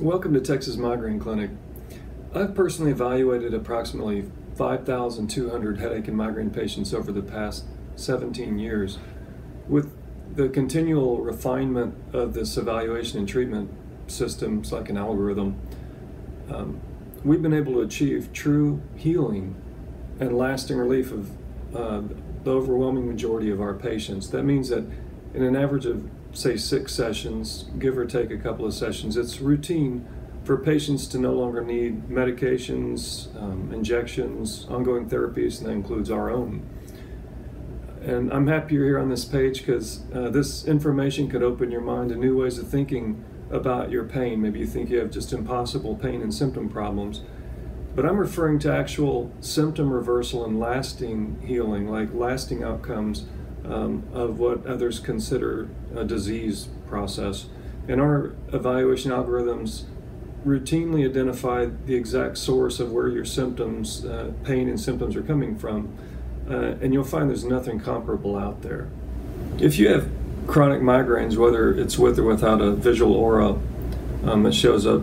Welcome to Texas Migraine Clinic. I've personally evaluated approximately 5,200 headache and migraine patients over the past 17 years. With the continual refinement of this evaluation and treatment systems, like an algorithm, um, we've been able to achieve true healing and lasting relief of uh, the overwhelming majority of our patients. That means that in an average of say six sessions, give or take a couple of sessions, it's routine for patients to no longer need medications, um, injections, ongoing therapies, and that includes our own. And I'm happy you're here on this page because uh, this information could open your mind to new ways of thinking about your pain. Maybe you think you have just impossible pain and symptom problems. But I'm referring to actual symptom reversal and lasting healing, like lasting outcomes um, of what others consider a disease process. And our evaluation algorithms routinely identify the exact source of where your symptoms, uh, pain and symptoms are coming from. Uh, and you'll find there's nothing comparable out there. If you have chronic migraines, whether it's with or without a visual aura um, that shows up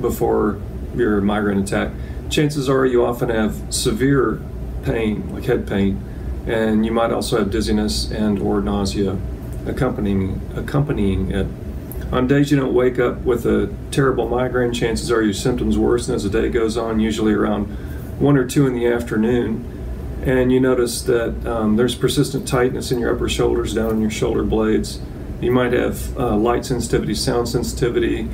before your migraine attack, chances are you often have severe pain, like head pain, and you might also have dizziness and or nausea accompanying accompanying it. On days you don't wake up with a terrible migraine, chances are your symptoms worsen as the day goes on, usually around one or two in the afternoon. And you notice that um, there's persistent tightness in your upper shoulders, down in your shoulder blades. You might have uh, light sensitivity, sound sensitivity.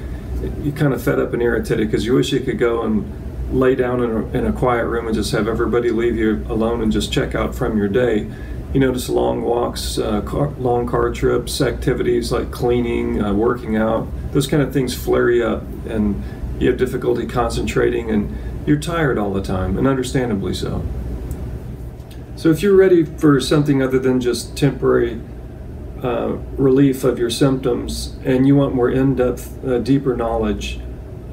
You're kind of fed up and irritated because you wish you could go and lay down in a, in a quiet room and just have everybody leave you alone and just check out from your day. You notice long walks, uh, car, long car trips, activities like cleaning, uh, working out, those kind of things flare up and you have difficulty concentrating and you're tired all the time, and understandably so. So, if you're ready for something other than just temporary uh, relief of your symptoms and you want more in depth, uh, deeper knowledge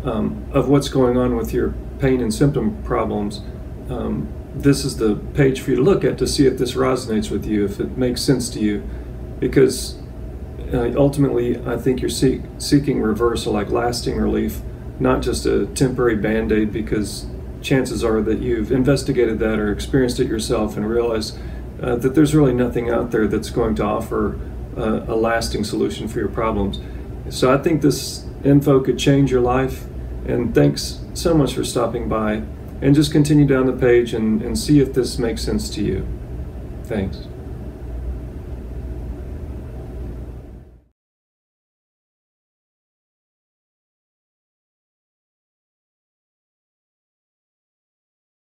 um, of what's going on with your pain and symptom problems, um, this is the page for you to look at to see if this resonates with you, if it makes sense to you. Because uh, ultimately, I think you're seek, seeking reversal, like lasting relief, not just a temporary band aid, because chances are that you've investigated that or experienced it yourself and realized uh, that there's really nothing out there that's going to offer uh, a lasting solution for your problems. So I think this info could change your life. And thanks so much for stopping by. And just continue down the page and, and see if this makes sense to you. Thanks.